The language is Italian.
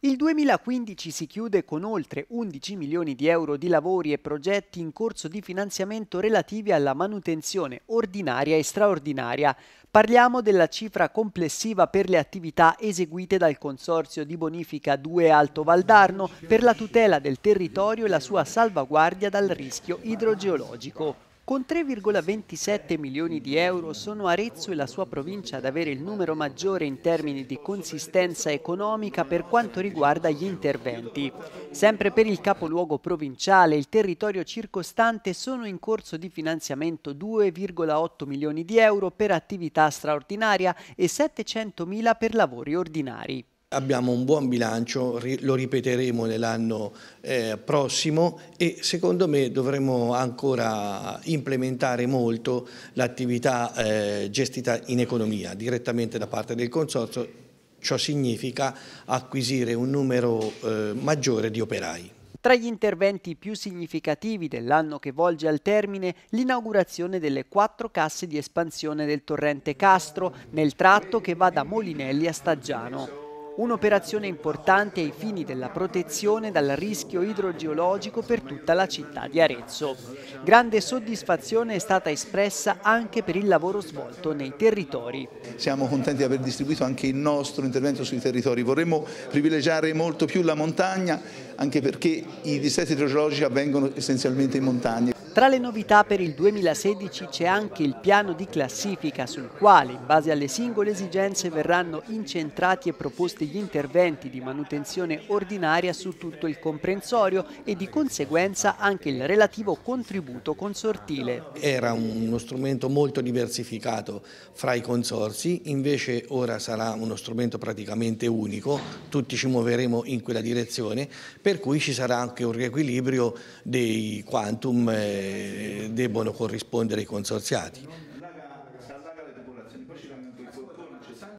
Il 2015 si chiude con oltre 11 milioni di euro di lavori e progetti in corso di finanziamento relativi alla manutenzione ordinaria e straordinaria. Parliamo della cifra complessiva per le attività eseguite dal Consorzio di Bonifica 2 Alto Valdarno per la tutela del territorio e la sua salvaguardia dal rischio idrogeologico. Con 3,27 milioni di euro sono Arezzo e la sua provincia ad avere il numero maggiore in termini di consistenza economica per quanto riguarda gli interventi. Sempre per il capoluogo provinciale e il territorio circostante sono in corso di finanziamento 2,8 milioni di euro per attività straordinaria e 700 mila per lavori ordinari. Abbiamo un buon bilancio, lo ripeteremo nell'anno eh, prossimo e secondo me dovremo ancora implementare molto l'attività eh, gestita in economia direttamente da parte del Consorzio. Ciò significa acquisire un numero eh, maggiore di operai. Tra gli interventi più significativi dell'anno che volge al termine, l'inaugurazione delle quattro casse di espansione del torrente Castro nel tratto che va da Molinelli a Staggiano. Un'operazione importante ai fini della protezione dal rischio idrogeologico per tutta la città di Arezzo. Grande soddisfazione è stata espressa anche per il lavoro svolto nei territori. Siamo contenti di aver distribuito anche il nostro intervento sui territori. Vorremmo privilegiare molto più la montagna anche perché i distretti idrogeologici avvengono essenzialmente in montagna. Tra le novità per il 2016 c'è anche il piano di classifica sul quale, in base alle singole esigenze, verranno incentrati e proposti gli interventi di manutenzione ordinaria su tutto il comprensorio e di conseguenza anche il relativo contributo consortile. Era uno strumento molto diversificato fra i consorsi, invece ora sarà uno strumento praticamente unico, tutti ci muoveremo in quella direzione, per cui ci sarà anche un riequilibrio dei quantum eh, debbono corrispondere ai consorziati.